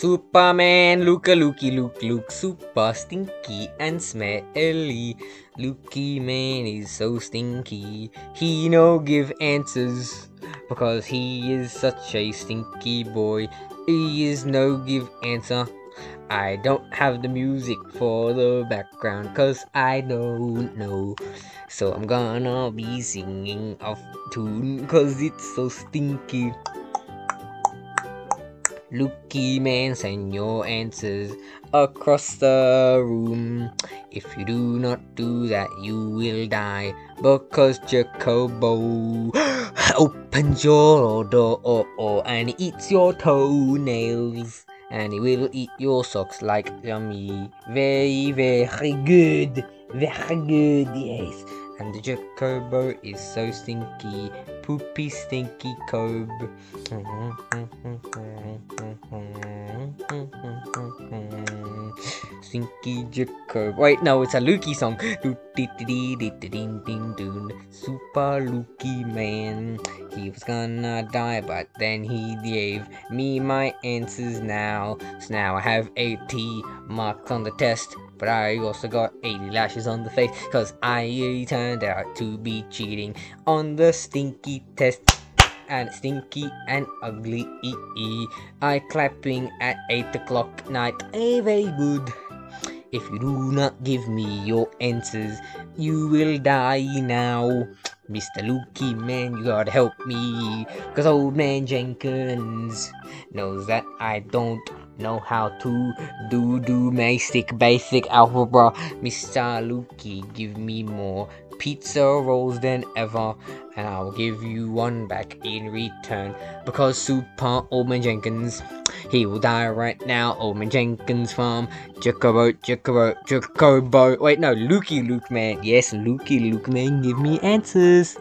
Superman, Luca, Lukey, Luke, Luke, super stinky and smelly. Lukey man is so stinky. He no give answers because he is such a stinky boy. He is no give answer. I don't have the music for the background cause I don't know. So I'm gonna be singing off tune cause it's so stinky. Lukey man, send your answers across the room. If you do not do that, you will die because Jacobo opens your door and eats your toenails. And he will eat your socks like yummy. Very, very good. Very good, yes. And the Jacobo is so stinky. Poopy stinky cob. Stinky Jacob. Wait, no, it's a Lukey song. Super Lukey man. He was gonna die, but then he gave me my answers now. So now I have 80 marks on the test. But I also got 80 lashes on the face because I turned out to be cheating on the stinky test and stinky and ugly. I clapping at 8 o'clock night. A very good. If you do not give me your answers, you will die now. Mr. Lukey man, you gotta help me. Cause old man Jenkins knows that I don't know how to do domestic basic basic algebra. Mr. Lukey, give me more pizza rolls than ever, and I'll give you one back in return. Because Super Oldman Jenkins, he will die right now. Oldman Jenkins farm, Jacobo, Jacobo, Jacobo. Wait, no, Lukey Luke man. Yes, Lukey Luke man, give me answers.